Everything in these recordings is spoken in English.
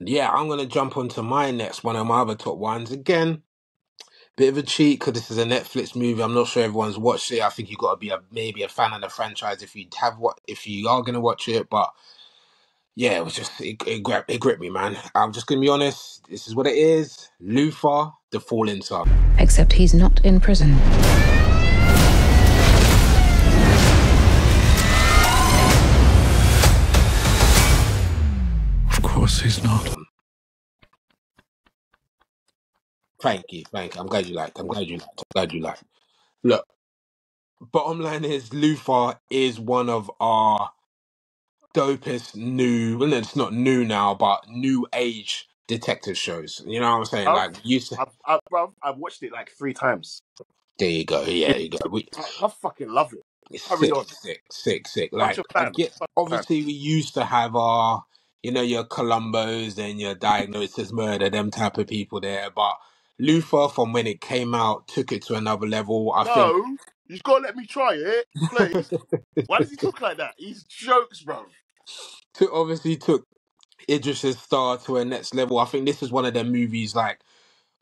yeah, I'm gonna jump onto my next one of my other top ones again. Bit of a cheat because this is a Netflix movie. I'm not sure everyone's watched it. I think you got to be a maybe a fan of the franchise if you have what if you are gonna watch it. But yeah, it was just it, it, gripped, it gripped me, man. I'm just gonna be honest. This is what it is. Luther, the Fallen Sun. Except he's not in prison. Thank you, thank you. I'm glad you liked. I'm glad you liked. I'm glad you liked. Look, bottom line is Luther is one of our dopest new. Well, it's not new now, but new age detective shows. You know what I'm saying? I've, Like we used to. I've, I've, bruv, I've watched it like three times. There you go. Yeah, there you go. We, I, I fucking love it. It's Carry sick, on. sick, sick, sick. Such Like a I fan. get, Such a fan. obviously we used to have our, you know, your Columbos and your diagnosis murder, them type of people there. But Luther, from when it came out, took it to another level. I think No, you've got to let me try it, please. Why does he talk like that? He's jokes, bro. took obviously took Idris's star to a next level. I think this is one of them movies like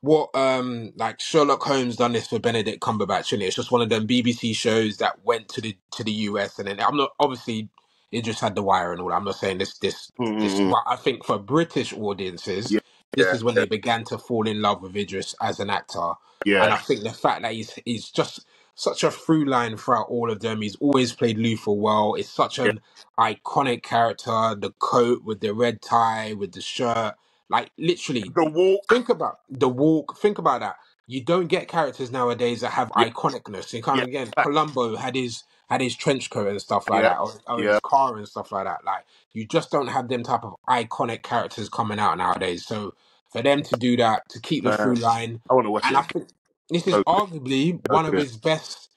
what um like Sherlock Holmes done this for Benedict Cumberbatch, and it's just one of them BBC shows that went to the to the US, and then I'm not obviously Idris had the wire and all. that. I'm not saying this this this, Mm-hmm. but I think for British audiences, Yeah, this yeah, is when yeah, they began to fall in love with Idris as an actor, and yeah, I think the fact that he's he's just such a through line throughout all of them. He's always played Luther well. It's such yeah. an iconic character. The coat with the red tie with the shirt, like literally. The walk. Think about the walk. Think about that. You don't get characters nowadays that have Yeah, iconicness. You kind yeah, of again, fact. Columbo had his had his trench coat and stuff like yeah, that, or, or yeah, his car and stuff like that. Like you just don't have them type of iconic characters coming out nowadays. So for them to do that, to keep the through line, I want to watch and it I again. think this is So good. arguably So one of good. his best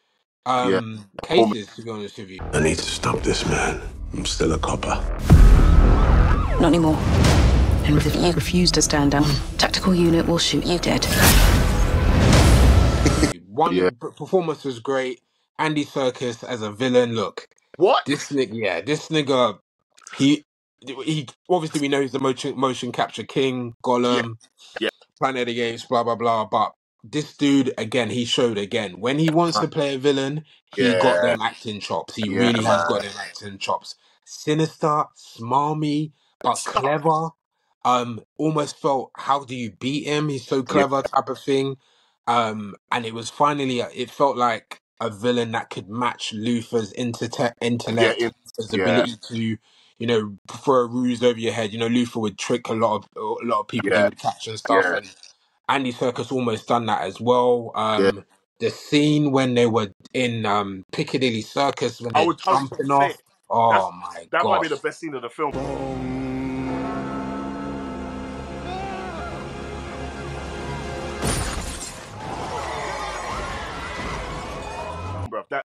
Yeah. um Performance. cases. To be honest with you, I need to stop this man. I'm still a copper. Not anymore. And if you refuse to stand down, tactical unit will shoot you dead. one Yeah. p- performance was great. Andy Serkis as a villain. Look, What? this nigga, yeah, this nigga, he he obviously we know he's the motion motion capture king, Yeah, Gollum, yeah, Planet of the Apes, blah blah blah. But this dude again, he showed again when he wants to play a villain, he got yeah, them acting chops. He yeah, really has man. got them acting chops. Sinister, smarmy, but Stop. clever. Um, almost felt how do you beat him? He's so Yeah, clever, type of thing. Um, and it was finally it felt like a villain that could match Luther's inte- yeah, intellect, in, his yeah, ability to, you know, throw a ruse over your head. You know, Luther would trick a lot of a lot of people he yeah, would catch and stuff, yeah, and Andy Serkis almost done that as well. yeah. Um, the scene when they were in um, Piccadilly Circus when I they're would, I was about jumping to say off. it. That's Oh my God. that might be the best scene of the film.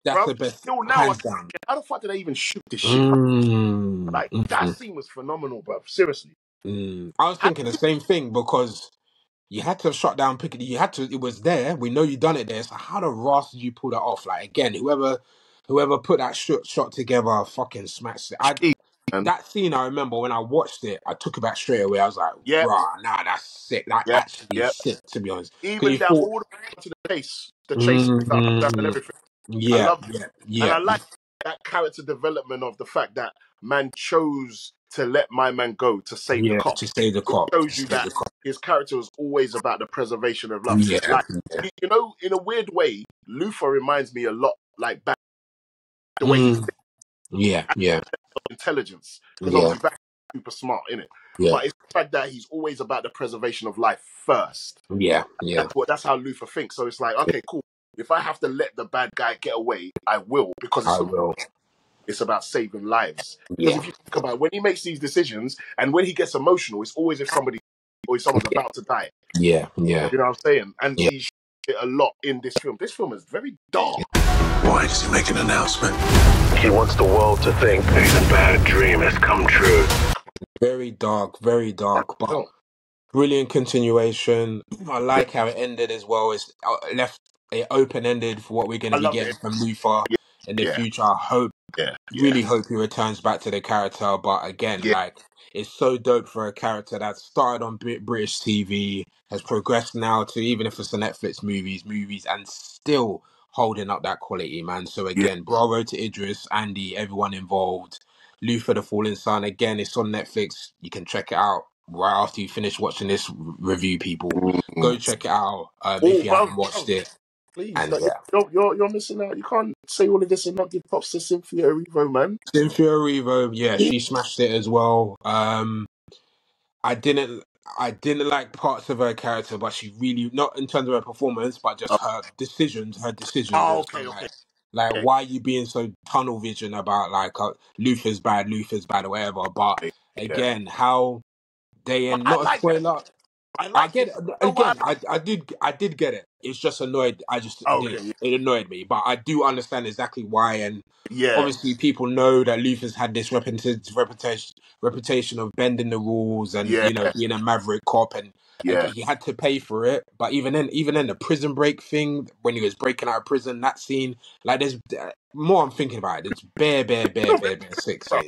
That's bruv, the best, still now, I hands down. how the fuck did they even shoot this shit? Mm, Like, that mm, scene was phenomenal, bruv. Seriously. mm. I was thinking the same thing because you had to have shut down Piccadilly. You had to. It was there. We know you done it there. So how the Ross did you pull that off? Like again, whoever, whoever put that shot shot together, fucking smashed it. I man. that scene. I remember when I watched it, I took it back straight away. I was like, Yeah, "Bruh, nah, that's sick. That yeah, actually yeah. sick." To be honest, Even down thought, all the way to the chase, the chase stuff and everything. I yeah, it. yeah, And yeah, I like that character development of the fact that man chose to let my man go to save the yeah, cop. to save the It cop, to shows you that the cop. his character was always about the preservation of love. Yeah, Like, yeah, you know, in a weird way, Luther reminds me a lot like Bat, the way he mm, yeah, yeah, intelligence. Because yeah, obviously Bat is super smart, innit? yeah, But it's the fact that he's always about the preservation of life first. yeah, yeah. That's what that's how Luther thinks. So it's like, okay, cool. If I have to let the bad guy get away, I will because I it's will. it's about saving lives. Because Yeah, if you think about it, when he makes these decisions and when he gets emotional, it's always if somebody or if someone's yeah, about to die. yeah, yeah, You know what I'm saying? And yeah. he sh- it a lot in this film. This film is very dark. Why does he make an announcement? He wants the world to think that his bad dream has come true. Very dark, very dark, but Film. brilliant continuation. I like how it ended as well. It's uh, left it open ended for what we're going to be getting it. from Luther Yeah, in the yeah, future. I hope Yeah, really hope he returns back to the character. But again, like it's so dope for a character that started on British TV, has progressed now to even if it's a Netflix movies, movies, and still holding up that quality, man. So again, bravo to Idris, Andy, everyone involved. Luther the Fallen Sun. Again, it's on Netflix. You can check it out right after you finish watching this review. People, go Mm. check it out um, if you haven't watched it. Please, And like, yeah. you're, you're you're missing out. You can't say all of this and not give props to Cynthia Erivo, man. Cynthia Erivo, yeah, she smashed it as well. Um, I didn't, I didn't like parts of her character, but she really, not in terms of her performance, but just her decisions. Her decisions oh, okay, okay, like, like okay. why are you being so tunnel vision about like uh, Luther's bad, Luther's bad, or whatever? But Yeah, again, how they but end, I not a like that. spoiler. I I like get it. it. You know what? Again, I, I did I did get it. It's just annoyed. I just I, didn't. yeah, It annoyed me, but I do understand exactly why. And yeah, obviously, people know that Luther's had this reputation reputation reputation of bending the rules and yeah, you know being a maverick cop, and yeah. again, he had to pay for it. But even then, even then, the prison break thing when he was breaking out of prison, that scene, like there's uh, more. I'm thinking about it. It's bare, bare, bare, bare, bare sick Bro,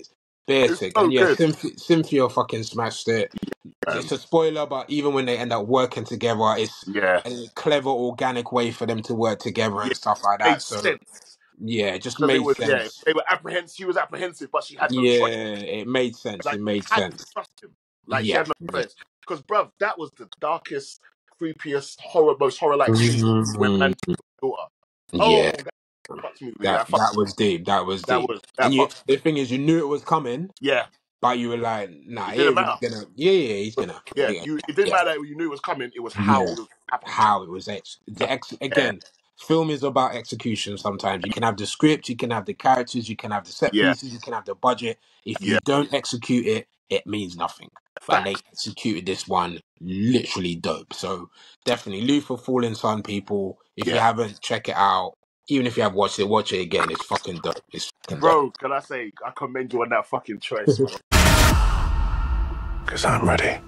scenes. Bare it's sick, so and yeah, good. Cynthia, Cynthia fucking smashed it Um, it's a spoiler, but even when they end up working together, it's yeah, a clever, organic way for them to work together yeah. and stuff like that. So sense yeah, just because made was yeah. sense. They were apprehensive. She was apprehensive, but she had no Yeah, choice. it made sense. Like It made sense. Like she Yeah, had no yeah. Because, bruv, that was the darkest, creepiest, horror, most horror-like scene when man daughter. yeah. Oh, that fucked me. Really. That That fucked. that was deep. That was That deep. was that And you, fucked. the thing is, you knew it was coming, Yeah, but you were like, nah, it he didn't ain't matter. gonna. Yeah, yeah, he's gonna. Yeah, Yeah, you. It didn't yeah. matter. You knew it was coming. It was how Yeah. it how it was ex- the ex- Yeah, again film is about execution sometimes you can have the script you can have the characters you can have the set yeah, pieces you can have the budget if yeah. you don't execute it it means nothing but they Facts. executed this one literally dope so definitely luther fallen sun people if you Yeah, haven't check it out even if you have watched it watch it again it's fucking dope it's fucking dope bro. Can I say I commend you on that fucking choice, bro. Because I'm ready.